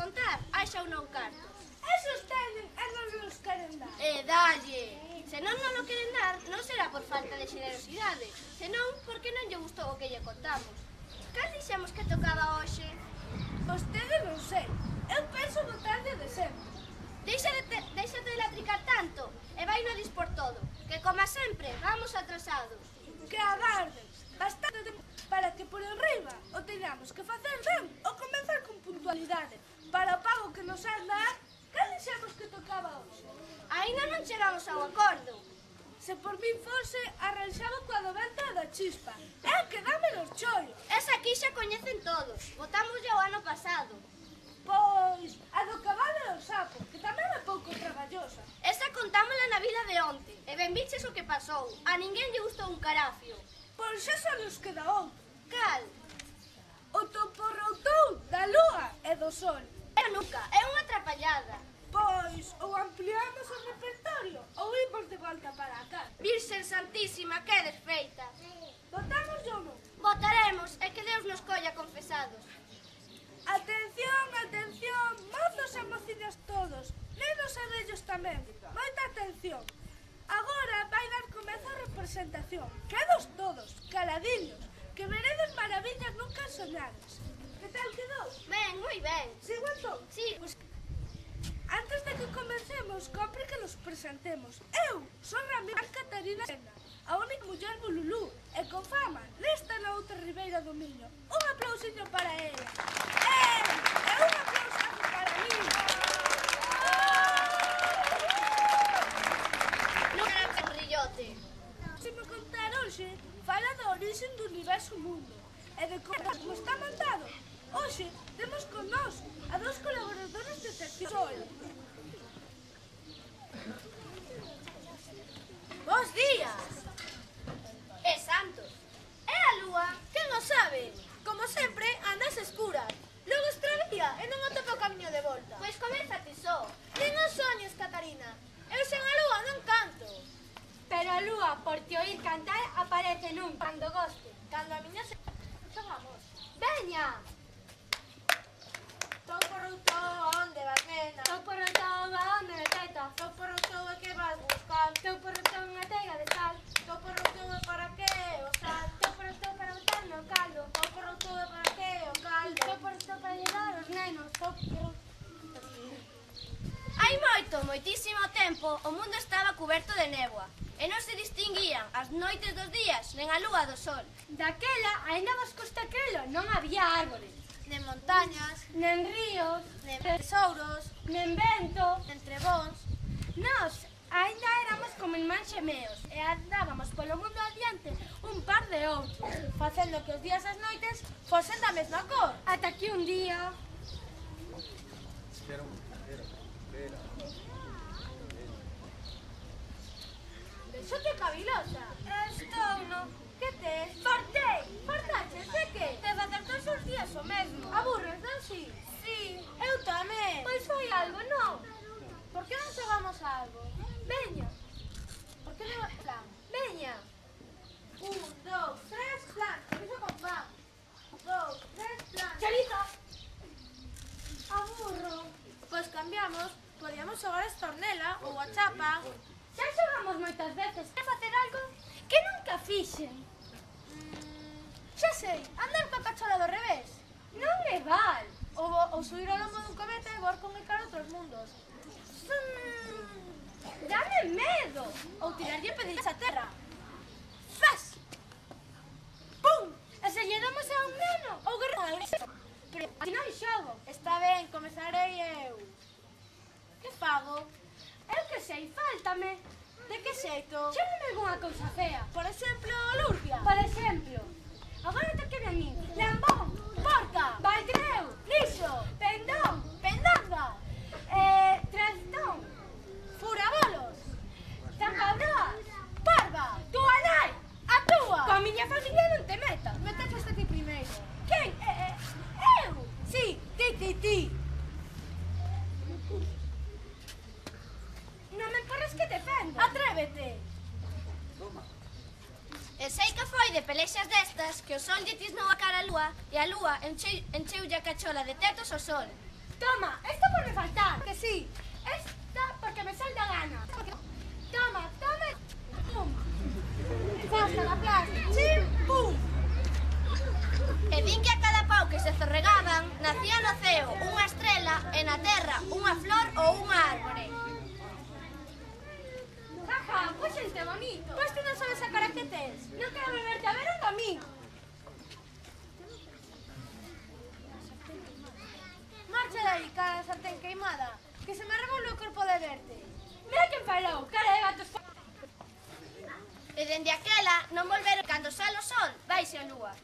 contar, hai xa un ou cartos. Esos teñen e non nos queren dar. E dalle. Se non non o queren dar, non será por falta de xenerosidade, senón porque non lle gustou o que lle contamos. Cal dixemos que tocaba hoxe? Vostede non sei. Eu penso votarlle de sempre. Deixa de, te, deixa de latricar tanto e vai no dispor todo, que como sempre, vamos atrasados. Que agarden, bastante tempo para que por enriba o teñamos que facer ben ou comenzar con puntualidade para o pago que nos han dar, cales dixemos que tocaba hoxe? Ainda non chegamos ao acordo. Se por min fose, arranxaba coa do venta da chispa. É que dame los chollos. Esa aquí xa coñecen todos. Votamos o ano pasado. Pois, a do cabalo e o sapo, que tamén é pouco traballosa. Esa contámola na vila de onte, e ben biches o que pasou. A ninguén lle gustou un carafio. Pois xa só nos queda outro. Cal? O toporroutón da lúa e do sol nunca, é unha atrapallada. Pois, ou ampliamos o repertorio, ou imos de volta para cá. Virxen Santísima, que desfeita. Votamos ou non? Votaremos, e que Deus nos colla confesados. Atención, atención, mozos e mociñas todos, nenos e vellos tamén, moita atención. Agora vai dar comezo a representación. Quedos todos, caladiños, que veredes maravillas nunca soñadas. Que tal quedou? Ben, cantemos. Eu son Ramírez Catarina Sena, a única muller Bululú, e con fama nesta na outra ribeira do Miño. Un aplausiño para ela. moitísimo tempo o mundo estaba coberto de néboa e non se distinguían as noites dos días nen a lúa do sol. Daquela, aínda vos costa crelo, non había árboles. Nen montañas, nen ríos, nen tesouros, nen vento, nen trebóns. Nos aínda éramos como irmáns xemeos e andábamos polo mundo adiante un par de outros, facendo que os días e as noites fosen da mesma cor. Ata que un día... Espera un momento. Xo cavilosa. Estou, no. Que tes? Fartei. Fartaches de que? Te va dar todos os días o mesmo. Aburres, non si? Si. Eu tamén. Pois foi algo, non? Por que non xogamos algo? Veña. Por que non plan? Veña. Un, dos, tres, plan. Empieza con plan. Dos, tres, plan. Chalita. Aburro. Pois cambiamos. Podíamos xogar a estornela ou a chapa. Xa xogamos moitas veces a facer algo que nunca fixen. Mm, xa sei, andar coa cachola do revés. Non me val. Ou, ou subir ao lombo dun cometa e voar con el cara outros mundos. Mm, dame medo. Ou tirarlle pedís a terra. Fas! Pum! E se lle damos a un neno ou guerra Pero así non xogo. Está ben, comezarei eu. Que fago? sei, faltame. De que xeito? Chámame algunha cousa fea. Por exemplo, Lurpia. Por exemplo. Agora te que a mí. Lambón, porca, balgreu, lixo. Muévete! E sei que foi de pelexas destas que o sol lle tisnou a cara a lúa e a lúa encheu, encheulle a cachola de tetos ao sol. Toma, esta por me faltar, que sí, esta porque me sal da gana. Toma, toma, pum. Fasta na plaza, chim, pum. E vin que a cada pau que se zorregaban nacía no ceo unha estrela e na terra unha flor ou unha árbore. Ah, Fa, pois xente bonito. Pois tú non sabes a cara que tens. Non quero verte a ver un domingo. Marcha dai, cara sartén queimada, que se me revolve o corpo de verte. Mira quen falou, cara de gatos E dende aquela non volveron cando sal o sol, vai a lúa.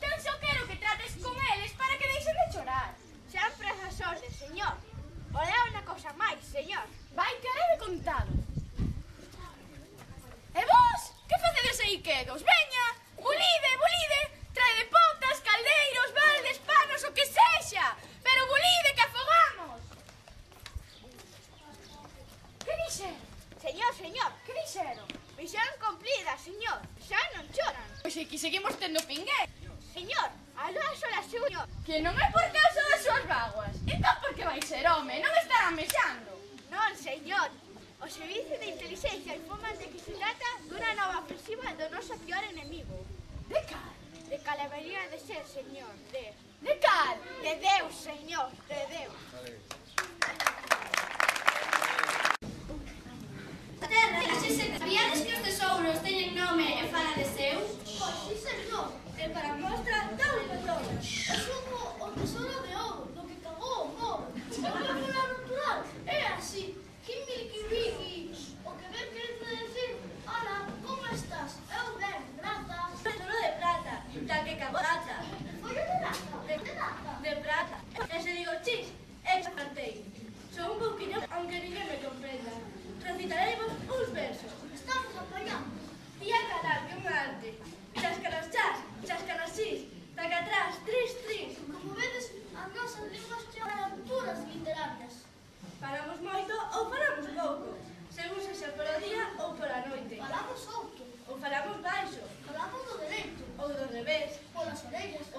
Tan só quero que trates con eles para que deixen de chorar. Sempre as orde, señor. Olha unha cousa máis, señor. Vai cara de contados. E vos, que facedes aí quedos? Veña, bulide, bulide, trae potas, caldeiros, baldes, panos, o que sexa. Pero bulide que afogamos. Que dixeron? Señor, señor, que dixeron? Misión cumplida, señor. Xa non choran. Pois aquí seguimos tendo pingueiro. Señor, aló a solas e Que non é por causa das súas vaguas Entón por que vai ser home? Non estarán mexando Non, señor O Servicio de Inteligencia informa de que se trata dunha nova ofensiva do noso pior enemigo De cal? De calavería de ser, señor De, de cal? De Deus, señor, de Deus A Terra, se sabíades que os tesouros teñen nome e fala de seu? Pois, sí, señor e para mostra dá un petróleo. O o tesouro de ouro, do que cagou o povo. O popular natural é así.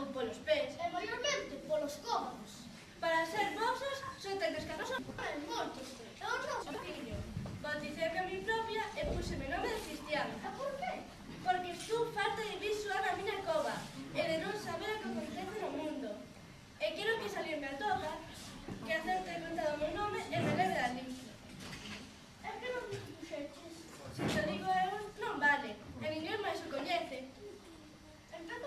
ou polos pés. E maiormente polos cómodos. Para ser vosos, só tendes que nosa... en moitos, e o noso filho. Bauticei a mi propia e puseme nome de Cristiano. E por qué? Porque estou farta de vir suar na miña cova e de non saber o que acontece no mundo. E quero que salirme a toca, que hacerte conta o meu nome e me leve da lista. Se te digo eu, non vale, e ninguén máis o coñece. Entón,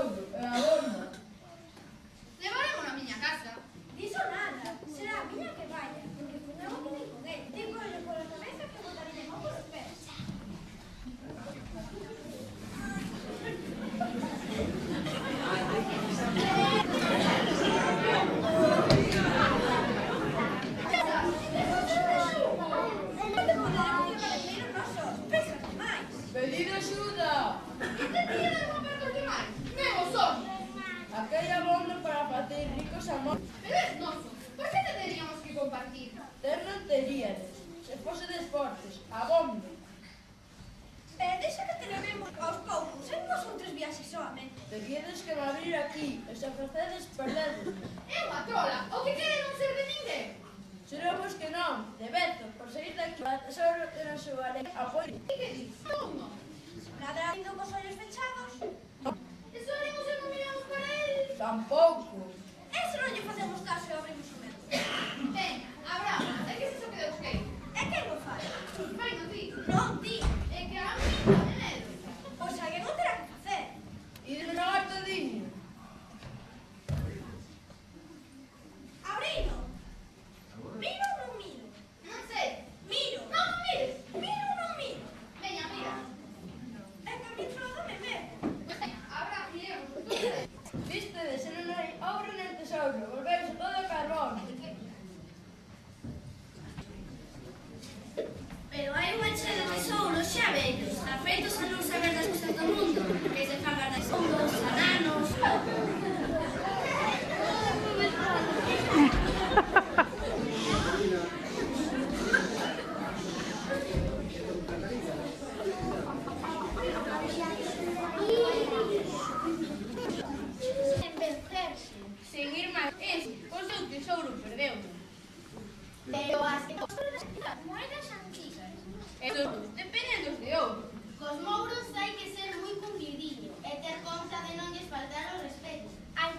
Geraldo. se ofrecedes, perdedes. É unha ¡Eh, trola, o que quere non serve de ninguén. Xeremos que non, de Beto, por sair daqui para tesouro e non xogaré a poli. E que dis? Tomo. Nada ido cos ollos fechados? E soaremos e non miramos para el? Tampouco. E se non lle facemos caso e abrimos o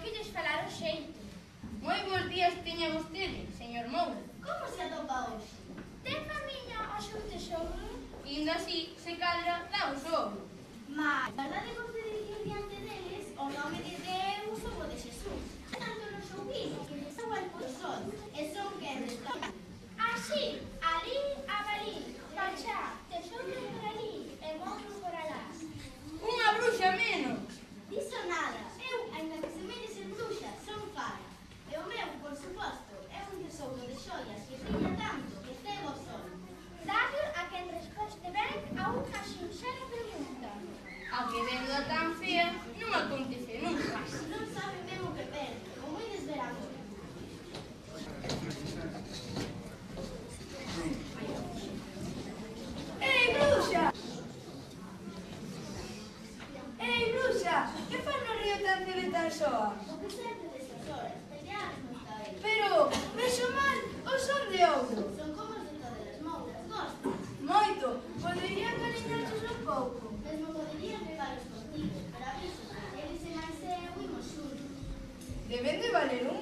que lles falar xeito. Moi bons días tiña vostede, señor Moura. Como se atopa hoxe? Ten familia ao seu tesouro? Indo así, se cadra, dá un sobro. Mas, verdade vos de que diante deles o nome de Deus ou de Jesús? Tanto non soubimos que lhes igual por sol, e son quen resta. Así, ali, abalí, pachá, tesouro por ali, e monstro por alá. Unha bruxa menos! Diso nada, eu, ainda que se Devendra वाले नु